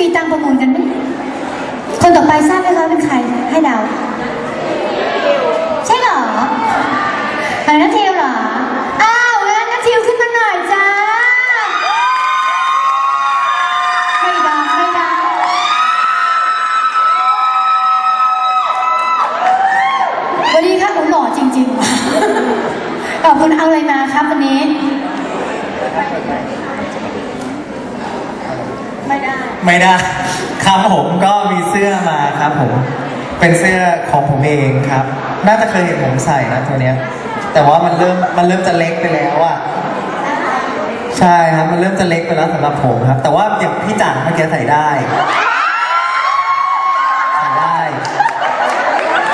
มีตังประมูลกันไหมคนต่อไปทราบไหมคะเป็นใครให้เดาใช่เหรออะไรนัททิวเหรอ อ้าวงั้นนัททิวขึ้นมาหน่อยจ้า ไม่ดังไม่ดังวันนี้ครับผมหล่อจริงๆ ขอบคุณเอาอะไรมาครับวันนี้ ไม่ได้ ครับผมก็มีเสื้อมาครับผม เป็นเสื้อของผมเองครับ น่าจะเคยเห็นผมใส่นะตัวเนี้ย แต่ว่ามันเริ่มมันเริ่มจะเล็กไปแล้วอะ ใช่ครับ มันเริ่มจะเล็กไปแล้วสำหรับผมครับ แต่ว่าอย่างพี่จันเมื่อกี้ใส่ได้ ใส่ได้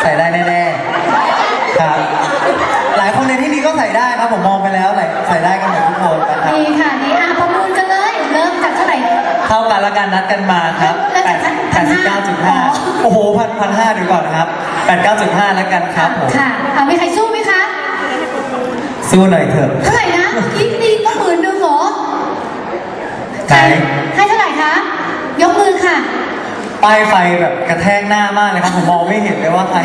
ใส่ได้แน่ๆ ครับ หลายคนในที่นี้ก็ใส่ได้ครับ ผมมองไปแล้วหลายใส่ได้กันหมดทุกคนนะครับ ดีค่ะดีอะประมูลกันเลย เริ่มจากเท่าไหร่ เท่ากัน ละกันนัดกันมาครับแล้วจากแปดสิบเก้าจุดห้าโอ้โหพันพันห้าเดี๋ยวก่อนนะครับแปดเก้าจุดห้าแล้วกันครับผมค่ะอะมีใครสู้ไหมคะ สู้หน่อยเถอะ เท่าไหร่นะคิดดีก็หมื่นหนึ่งเหรอไหนให้เท่าไหร่คะ ยกมือค่ะ ป้ายไฟแบบกระแทกหน้ามากเลยครับ ผมมองไม่เห็นเลยว่าใคร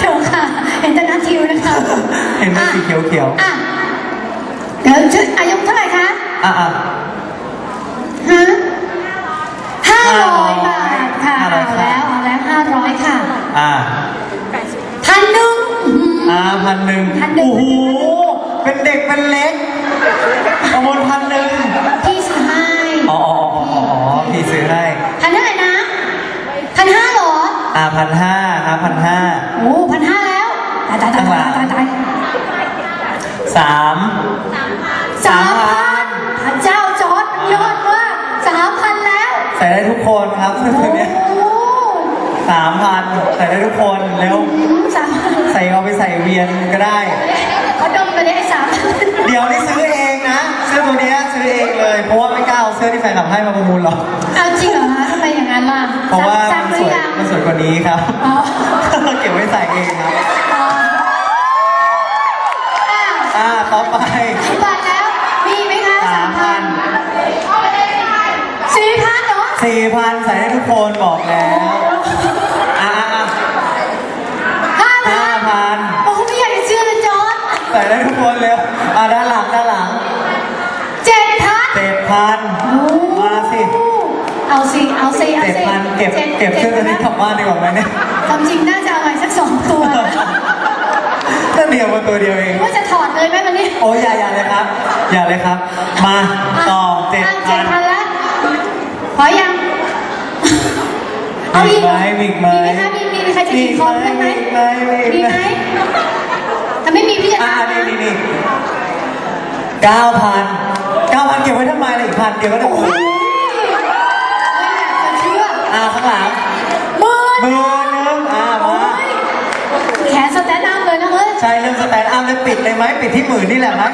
เถอะค่ะ เห็นแต่หน้าทิวนะคะ เห็นเป็นสีเขียวๆอะเดี๋ยวชื่ออายุเท่าไหร่คะ อะอะฮะห้าร้อย 500 บาทค่ะ500เอาแล้วเอาแล้วห้าร้อยค่ะอะพันหนึ่งอื้อหืออะพันหนึ่งพันหนึ่งโอ้โห เป็นเด็กเป็นเล็กประมูลพันหนึ่งพี่ซื้อให้อ๋ออ๋ออ๋ออ๋ออ๋อพี่ซื้อให้ พันเท่าไหร่นะพันห้าเหรอ อะพันห้าอะพันห้า โอ้พันห้าแล้วตายตายตายตายตายตายสามสามพันพ คนครับเสื้อโอ้ตัวเนี้ยโหสามพันใส่ได้ทุกคนแล้วสามพันใส่เอาไปใส่เวียนก็ได้เขาดมไปได้สามพันเดี๋ยวนี่ซื้อเองนะเสื้อตัวเนี้ยซื้อเองเลยเพราะว่าไม่กล้าเอาเสื้อที่แฟนคลับให้มาประมูลหรอกเอาจริงเหรอคะทำไมอย่างนั้นล่ะเพราะว่าซักมันหสรืวยอยังมันสวยกว่านี้ครับอ๋อเก็บไว้ใส่เองครับ อ๋ออะ อ่าต่อไป กี่บาทแล้ว มีไหมคะ สามพัน สี่พันเหรอ สี่พันใส่ได้ทุกคนบอกแล้วอ่าห้าพัห้านพันโอ้โหไม่อยากจะเชื่อเลยจอร์ดใส่ได้ทุกคนเร็วอ่าด้านหลังด้านหลังเจ็ดพันเจ็ดพันมาสิเอาสิ เอาสิ เอาเจ็ดสิพันเก็บเก็บเสื้อตัวนี้กลับบ้านดีกว่าไหมเนี่ยความจริงน่าจะเอาไว้สักสองตัวตัวเดียวมาตัวเดียวเอง ว่าจะถอดเลยไหมวันนี้โอ้ยอย่าอย่าเลยครับ อย่าเลยครับ มาต่อเจ็ดอะพัเจ็ดนพันแล้วพอยัง เอาอีกเหรอมีอีกไหมมีไหมคะมีมีมีใครจะขี่คอเพื่อนไหมมีไหมมีมีไหไหมมถ้าไม่มีพี่จะอ่าถามนี่นี่นี่เก้าพันเก้าพันเก็บไว้ทำไมล่ะอีกพันเดียวก็ได้โอ้โอ้ยไม่อยากจะเชื่ออ่าข้างหลังหมื่นมือนึงอ่ามาแขน stand up เลยนะเฮ้ยใช่เรื่อง stand up เลยปิดเลยไหมปิดที่หมื่นนี่แหละไหม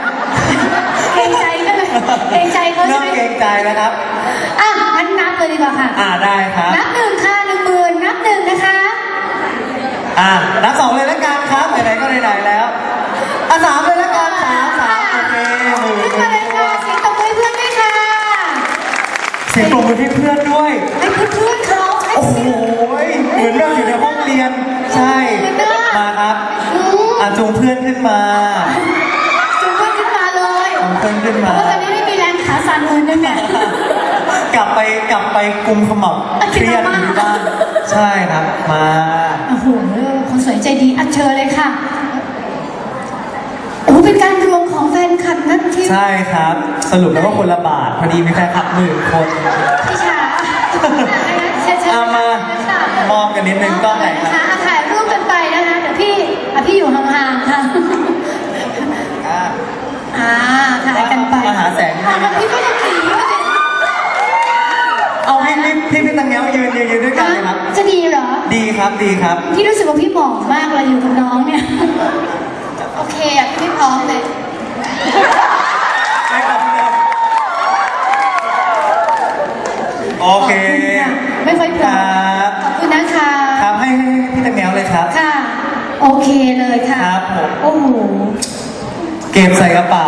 เกรงใจก็เลยเกรงใจเขาเริ่ใช่มไหมเกรงใจแล้วครับอะงั้นนับเลยดีกว่าค่ะ อ่าได้ครับ นับหนึ่งค่ะห นึ่งหมื่นนับหนึ่งนะคะ อ่านับสองเลยแล้วกันครับไหนๆก็ไหนๆแล้วอะสามเลยแล้วกันสามสามโอเคหมื่นขึ้นมาเลยค่ะเสียงตบมือให้เพื่อนด้วยค่ะเสียงปรบมือให้เพื่อนด้วย ให้เพื่อนๆเขาให้โอ้โหเสียงเหมือนเราอยู่ในห้องเรียน ใช่ มาครับอืมอาจูงเพื่อนขึ้นมาจูงเพื่อนขึ้นมาเลยจูงเพื่อนขึ้นเพมาราะว่าตอนนี้ไม่มีแรงขาสั่นเลยเนี่ย กลับไปกลับไปกุมขมับเครียดอยู่ที่บ้านใช่ครับมาโอ้โหคนสวยใจดีอัดเชิญเลยค่ะโอ้โหเป็นการรวมของแฟนคลับนั่นที่ใช่ครับ สรุปแล้วว่าคนละบาทพอดีมีแฟนคลับหมื่นคน พี่ชาเชิญเชิญเอามาค่ะมองกันนิดนึงกล้องไหนครับะถ่ายรูปกันไปนะคะเดี๋ยวพี่อะพี่อยู่ห่างๆค่ะ อ่าอ่าถ่ายกันไป มาหาแสงอะแล้วพี่ก็จะขี่มาสิ เอาพี่พี่พี่พี่ตังเงี้ยวยืนยืนยืนด้วยกันเลยครับ จะดีเหรอ ดีครับดีครับ พี่รู้สึกว่าพี่หมองมากเลยอยู่กับน้องเนี่ย โอเคอะพี่ไม่พร้อมเลยไม่ขอบคุณครับโอเคขอบคุณค่ะไม่ค่อยพคร้อรัมบขอบคุณนะคะครับให้ให้พี่ตังเงี้ยวเลยครับ ค่ะ โอเคเลยค่ะ ครับผมโอ้โห เก็บใส่กระเป๋า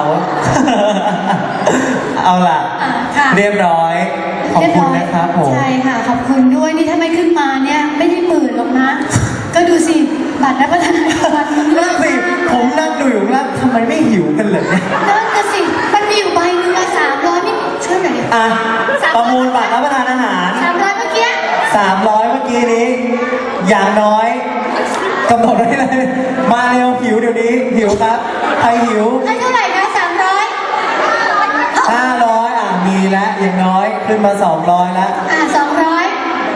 เอาล่ะอะค่ะเรียบร้อย ขอบคุณนะครับผมใช่ค่ะขไม่ขึ้นมาเนี่ยไม่ได้หมื่นหรอกนะ ก็ดูสิบัตรรับประทานอาหารนั่นสิผมนั่งดูอยู่แล้วทำไมไม่หิวกันเลยเนี่ยนั่นน่ะสิมันมีอยู่ใบหนึงละสามร้อยนี่ช่วยหน่อยดิอะประมูลบัตรรับประทานอาหารสามร้อยเมื่อกี้300เมื่อกี้นี้ อย่างน้อยกำหนดไว้เลยมาเร็วหิวเดี๋ยวนี้หิวครับใครหิวให้เท่าไหร่คะสามร้อย 500 อะ มีแล้วอย่างน้อยขึ้นมา 200แล้วอ่าสองร้อย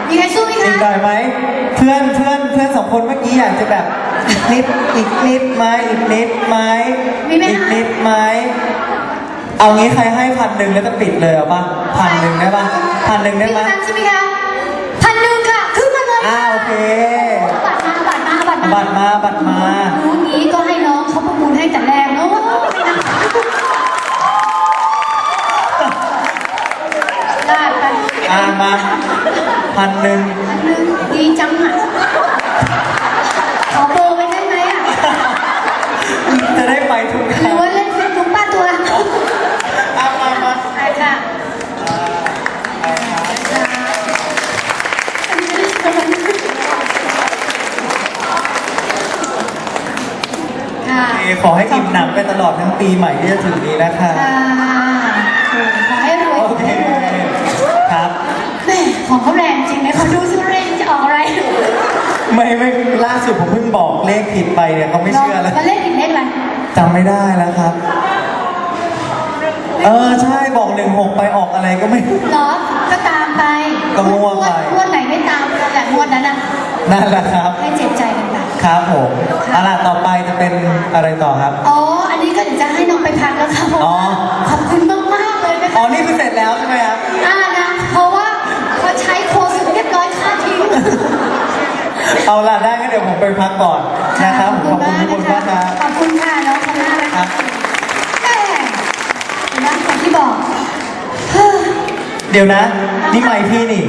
มีใครสู้ไหมอีกหคะน่อยไหมเพื่อนเพื่อนเพื่อนสองคนเมื่อกี้อยากจะแบบอีกนิดอีกนิดไหมอีกนิดไหมอีกนิดไหมเอางี้ใครให้พันหนึ่งแล้วจะปิดเลยเอาปะพันหนึ่งได้ปะพันหนึ่งได้ไหมมีใครใช่ไหมคะพันหนึ่งค่ะขึ้นมาเลยอ่าโอเค บัตรมาบัตรมาบัตรมาบัตรมาบัตรมา รู้งี้ก็ให้น้องเขาประมูลให้แต่แรกเนอะไม่น่าลาดไป อ่ามาพันหนึ่งพันหนึ่งดีจังอะขอเบอร์ไว้ได้ไหมอะจะได้ไปทุกคหรืรั้องว่าเล่นเฟซบุ๊กป้าตัวอะมามาไปค่ะค่ะ โอเคขอให้อิ่มหนำไปตลอดทั้งปีใหม่ที่จะถึงนี้นะคะ ค่ะ ไม่ไม่ล่าสุดผมเพิ่งบอกเลขผิดไปเนี่ยเขาไม่เชื่อแล้วมันเลขผิดเลขอะไรจำไม่ได้แล้วครับ เออใช่บอกหนึ่งหกไปออกอะไรก็ไม่รู้ เหรอก็ตามไปก็มั่วไป งวดไหนไม่ตามแต่งวดนั้นน่ะนั่นแหละครับให้เจ็บใจกันไปครับผมเอาล่ะต่อไปจะเป็นอะไรต่อครับ อ๋ออันนี้ก็เดี๋ยวจะให้น้องไปพักแล้วค่ะเพราะอ๋อว่าขอบคุณมาก เอาล่ะได้งั้นเดี๋ยวผมไปพักก่อนนะครับขอบคุณทุกคนมากครับ ขอบคุณค่ะน้องคณะนะครัคะบแม่เห็นไหมอย่างที่บอกเฮ้อเดี๋ยวนะ นี่ไม่พี่นี่